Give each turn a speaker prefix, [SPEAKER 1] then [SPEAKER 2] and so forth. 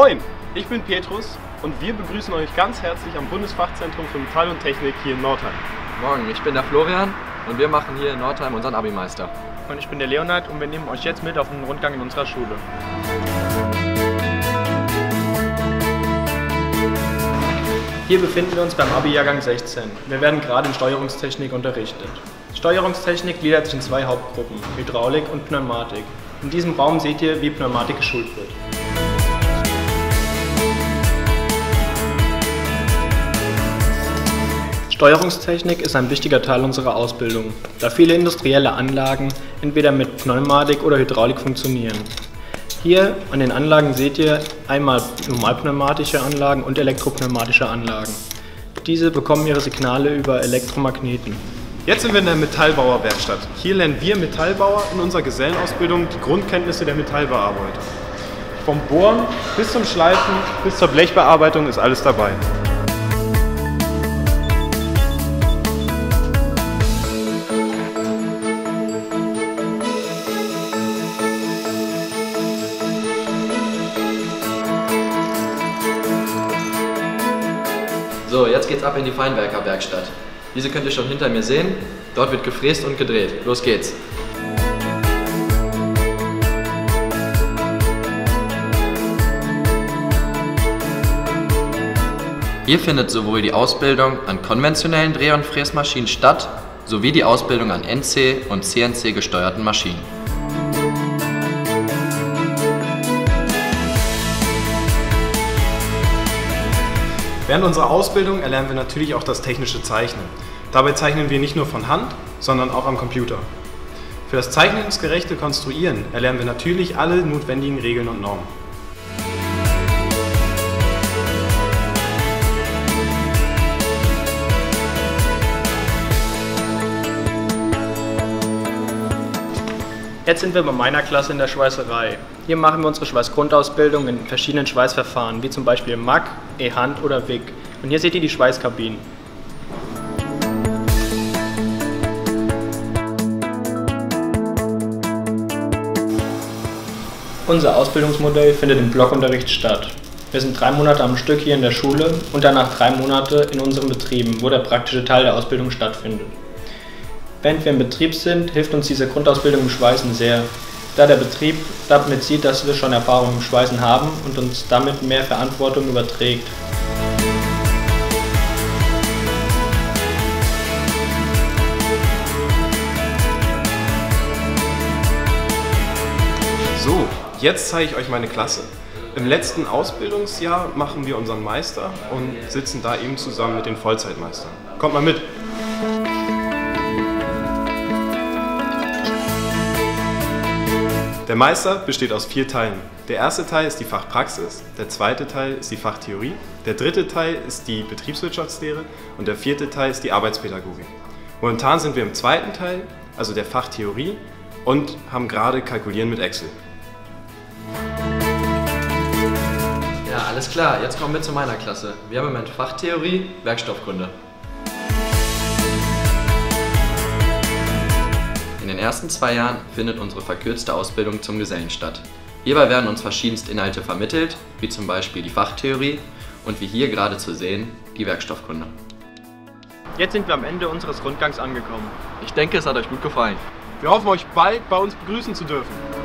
[SPEAKER 1] Moin, ich bin Petrus und wir begrüßen euch ganz herzlich am Bundesfachzentrum für Metall und Technik hier in Nordheim.
[SPEAKER 2] Morgen, ich bin der Florian und wir machen hier in Nordheim unseren Abimeister.
[SPEAKER 3] Und ich bin der Leonard und wir nehmen euch jetzt mit auf einen Rundgang in unserer Schule. Hier befinden wir uns beim Abi-Jahrgang 16. Wir werden gerade in Steuerungstechnik unterrichtet. Steuerungstechnik gliedert sich in zwei Hauptgruppen, Hydraulik und Pneumatik. In diesem Raum seht ihr, wie Pneumatik geschult wird. Steuerungstechnik ist ein wichtiger Teil unserer Ausbildung, da viele industrielle Anlagen entweder mit Pneumatik oder Hydraulik funktionieren. Hier an den Anlagen seht ihr einmal normalpneumatische Anlagen und elektropneumatische Anlagen. Diese bekommen ihre Signale über Elektromagneten.
[SPEAKER 1] Jetzt sind wir in der Metallbauerwerkstatt. Hier lernen wir Metallbauer in unserer Gesellenausbildung die Grundkenntnisse der Metallbearbeitung. Vom Bohren bis zum Schleifen bis zur Blechbearbeitung ist alles dabei.
[SPEAKER 2] Jetzt geht's ab in die Feinwerkerwerkstatt. Diese könnt ihr schon hinter mir sehen. Dort wird gefräst und gedreht. Los geht's. Hier findet sowohl die Ausbildung an konventionellen Dreh- und Fräsmaschinen statt, sowie die Ausbildung an NC- und CNC gesteuerten Maschinen.
[SPEAKER 1] Während unserer Ausbildung erlernen wir natürlich auch das technische Zeichnen. Dabei zeichnen wir nicht nur von Hand, sondern auch am Computer. Für das zeichnungsgerechte Konstruieren erlernen wir natürlich alle notwendigen Regeln und Normen.
[SPEAKER 3] Jetzt sind wir bei meiner Klasse in der Schweißerei. Hier machen wir unsere Schweißgrundausbildung in verschiedenen Schweißverfahren, wie zum Beispiel MAC, E-Hand oder WIG. Und hier seht ihr die Schweißkabinen. Unser Ausbildungsmodell findet im Blockunterricht statt. Wir sind drei Monate am Stück hier in der Schule und danach drei Monate in unseren Betrieben, wo der praktische Teil der Ausbildung stattfindet. Während wir im Betrieb sind, hilft uns diese Grundausbildung im Schweißen sehr, da der Betrieb damit sieht, dass wir schon Erfahrung im Schweißen haben und uns damit mehr Verantwortung überträgt.
[SPEAKER 1] So, jetzt zeige ich euch meine Klasse. Im letzten Ausbildungsjahr machen wir unseren Meister und sitzen da eben zusammen mit den Vollzeitmeistern. Kommt mal mit! Der Meister besteht aus vier Teilen. Der erste Teil ist die Fachpraxis, der zweite Teil ist die Fachtheorie, der dritte Teil ist die Betriebswirtschaftslehre und der vierte Teil ist die Arbeitspädagogik. Momentan sind wir im zweiten Teil, also der Fachtheorie, und haben gerade Kalkulieren mit Excel.
[SPEAKER 2] Ja, alles klar. Jetzt kommen wir zu meiner Klasse. Wir haben im Moment Fachtheorie, Werkstoffkunde. Ersten zwei Jahren findet unsere verkürzte Ausbildung zum Gesellen statt. Hierbei werden uns verschiedenste Inhalte vermittelt, wie zum Beispiel die Fachtheorie und wie hier gerade zu sehen, die Werkstoffkunde.
[SPEAKER 3] Jetzt sind wir am Ende unseres Rundgangs angekommen.
[SPEAKER 2] Ich denke, es hat euch gut gefallen.
[SPEAKER 1] Wir hoffen, euch bald bei uns begrüßen zu dürfen.